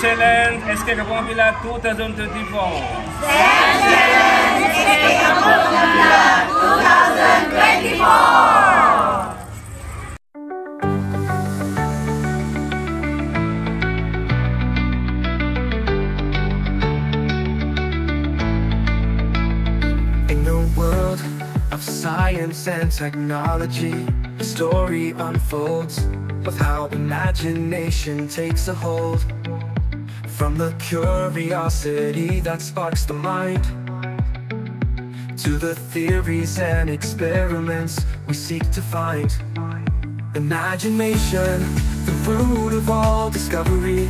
Challenge SK Kampung Empila 2024. In a world of science and technology, the story unfolds of how imagination takes a hold. From the curiosity that sparks the mind to the theories and experiments we seek to find. Imagination, the root of all discovery.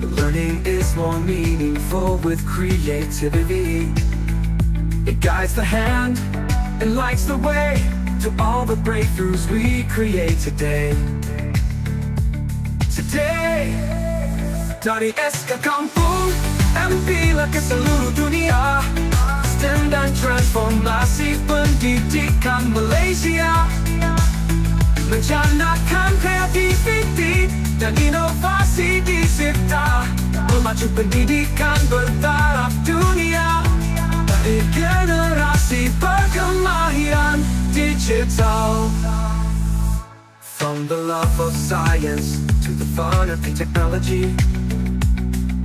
Learning is more meaningful with creativity. It guides the hand and lights the way to all the breakthroughs we create today. Today, ke seluruh dunia STEM dan transformasi pendidikan Malaysia. Kreativiti dan inovasi dicipta Memacu pendidikan bertaraf dunia. Dari generasi digital. From the love of science to the fun of the technology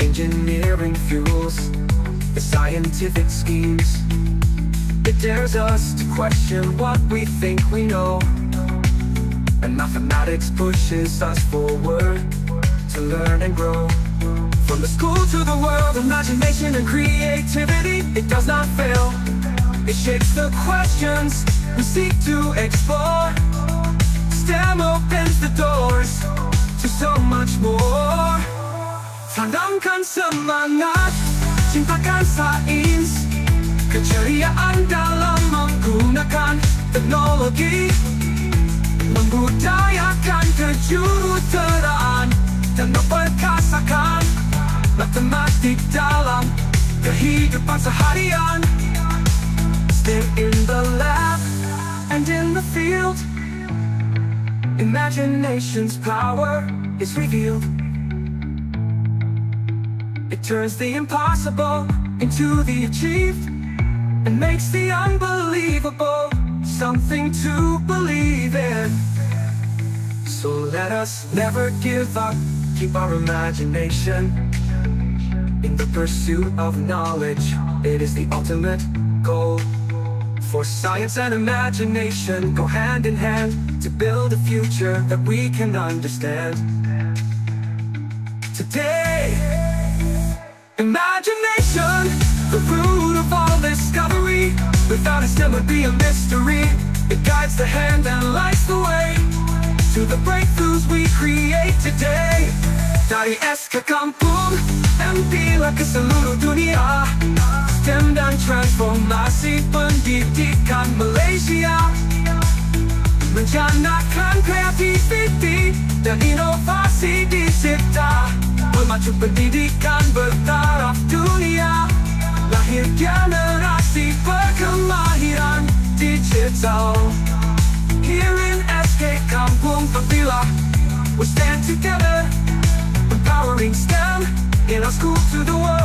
Engineering fuels the scientific schemes. It dares us to question what we think we know. And mathematics pushes us forward to learn and grow. From the school to the world, imagination and creativity It does not fail. It shapes the questions we seek to explore. STEM opens the doors to so much more Tanamkan semangat, cintakan sains. Keceriaan dalam menggunakan teknologi Membudayakan kejuruteraan Dan memperkasakan matematik dalam kehidupan seharian. STEM in the lab and in the field Imagination's power is revealed It turns the impossible into the achieved And makes the unbelievable something to believe in. So let us never give up, keep our imagination In the pursuit of knowledge, it is the ultimate goal For science and imagination go hand in hand To build a future that we can understand Imagination, the root of all discovery. Without it still would be a mystery. It guides the hand and lights the way To the breakthroughs we create today. Dari SK Kampung Empila ke seluruh dunia. STEM dan transformasi pendidikan Malaysia. Menjanakan kreativiti dan inovasi Memacu pendidikan bertaraf dunia. Lahir generasi digital. Here in SK Kampung Empila We stand together Empowering STEM. In our school to the world